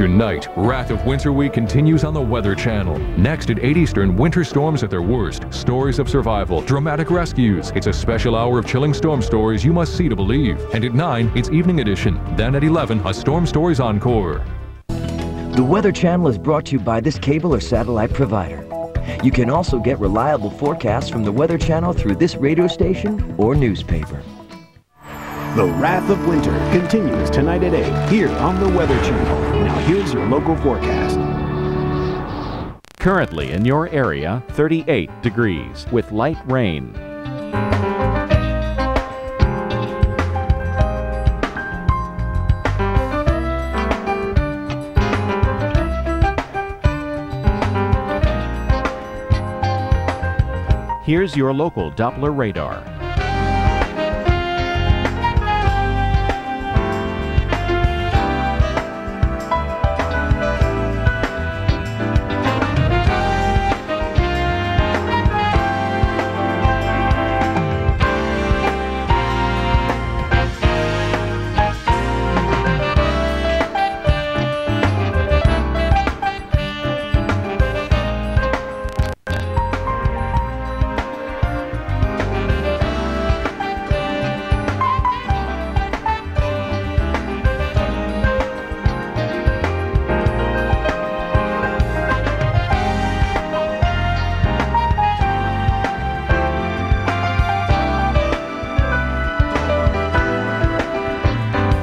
Tonight, Wrath of Winter Week continues on the Weather Channel. Next at 8 Eastern, winter storms at their worst. Stories of survival, dramatic rescues. It's a special hour of chilling storm stories you must see to believe. And at 9, it's Evening Edition. Then at 11, a Storm Stories Encore. The Weather Channel is brought to you by this cable or satellite provider. You can also get reliable forecasts from the Weather Channel through this radio station or newspaper. The Wrath of Winter continues tonight at 8 here on the Weather Channel. Now here's your local forecast. Currently in your area, 38 degrees with light rain. Here's your local Doppler radar.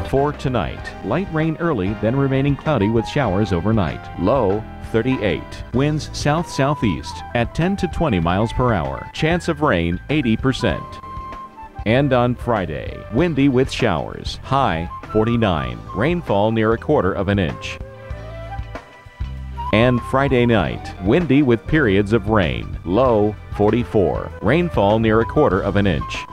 For tonight, light rain early, then remaining cloudy with showers overnight. Low 38. Winds south southeast at 10 to 20 miles per hour. Chance of rain 80%. And on Friday, windy with showers. High 49. Rainfall near a quarter of an inch. And Friday night, windy with periods of rain. Low 44. Rainfall near a quarter of an inch.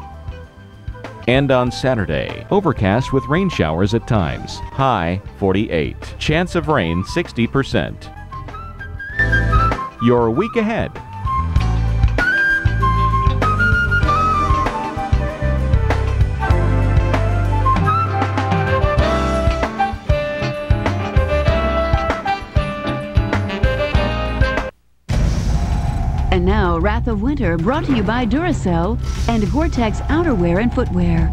And on Saturday, overcast with rain showers at times. High 48. Chance of rain 60%. Your week ahead. And now, Wrath of Winter brought to you by Duracell and Gore-Tex outerwear and footwear.